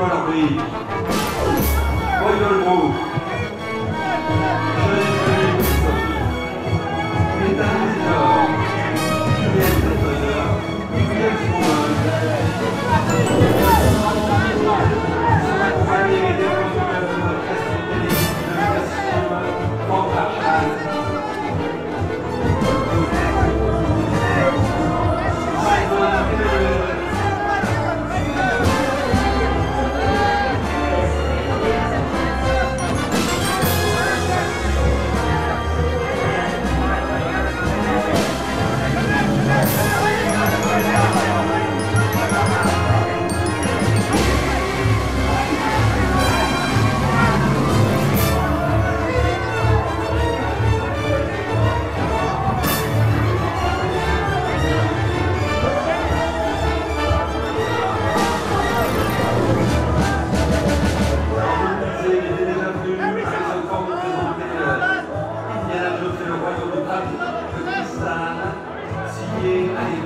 qui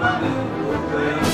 Thank.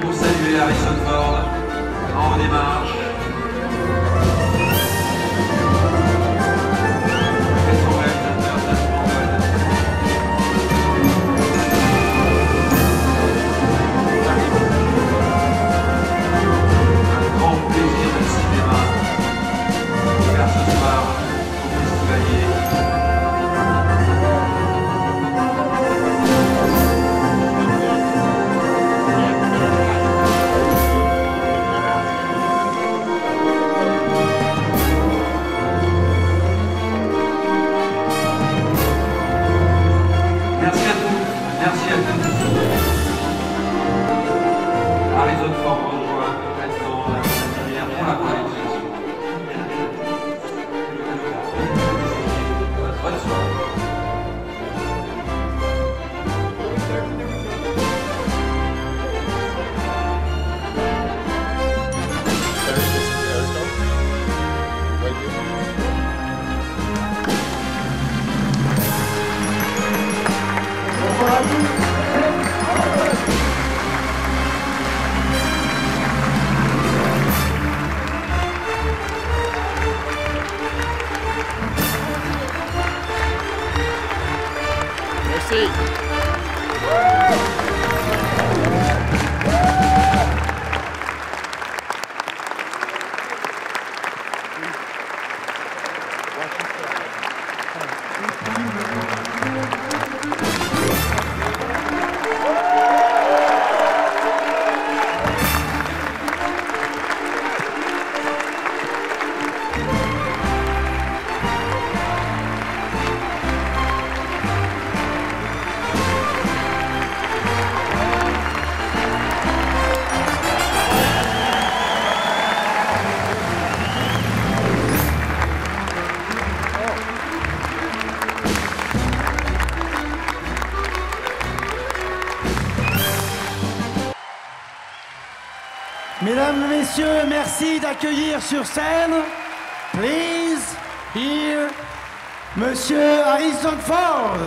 pour saluer Harrison Ford en démarche. は。Mesdames, Messieurs, merci d'accueillir sur scène, please, here, Monsieur Harrison Ford.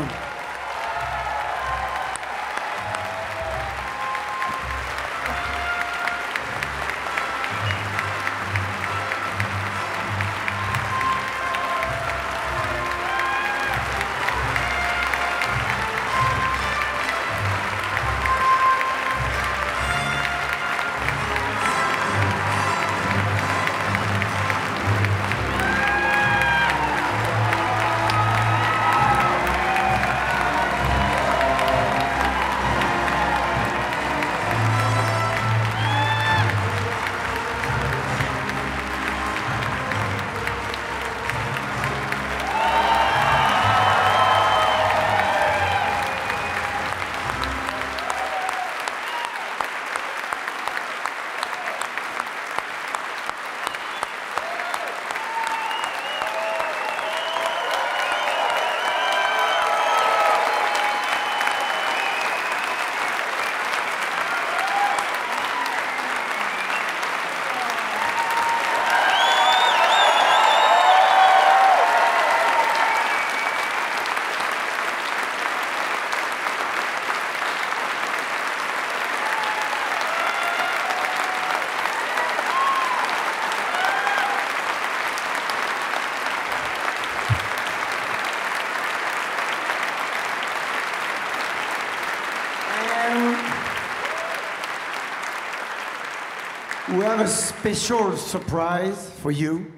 We have a special surprise for you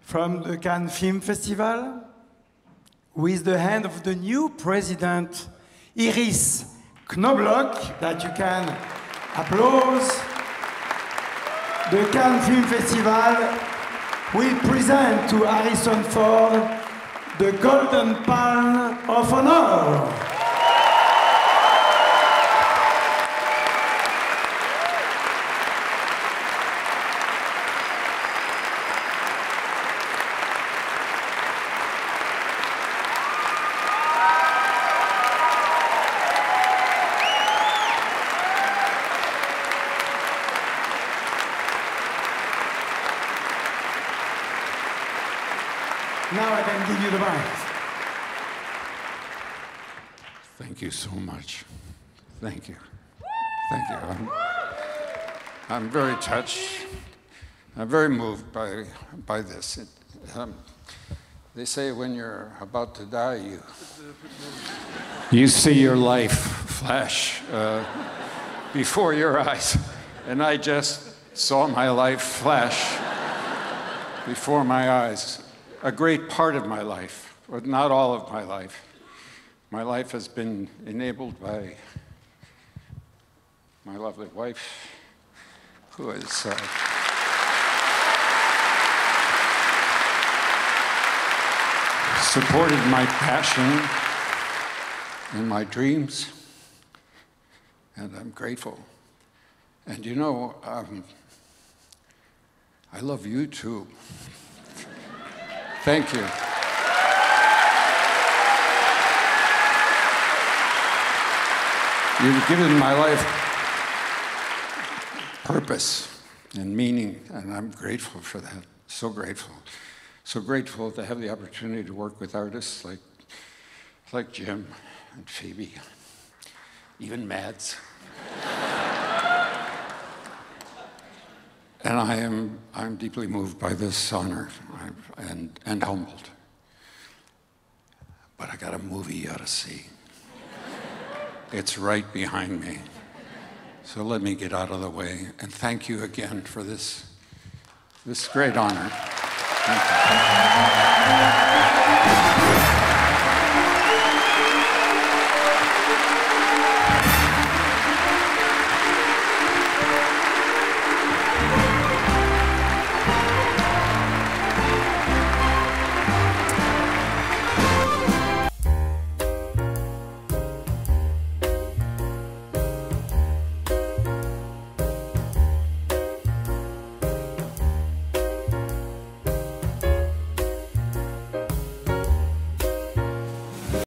from the Cannes Film Festival with the hand of the new president, Iris Knobloch, that you can applause. The Cannes Film Festival will present to Harrison Ford the Golden Palm of Honor. Now I can give you the mic. Thank you so much. Thank you. Thank you. I'm, I'm very touched. I'm very moved by, by this. It, um, they say when you're about to die, you, you see your life flash uh, before your eyes. And I just saw my life flash before my eyes. A great part of my life, but not all of my life. My life has been enabled by my lovely wife, who has uh, supported my passion and my dreams, and I'm grateful. And you know, um, I love you too. Thank you. You've given my life purpose and meaning, and I'm grateful for that. So grateful. So grateful to have the opportunity to work with artists like, like Jim and Phoebe, even Mads. and I am I'm deeply moved by this honor And, and humbled. But I got a movie you ought to see. It's right behind me. So let me get out of the way. And thank you again for this, this great honor.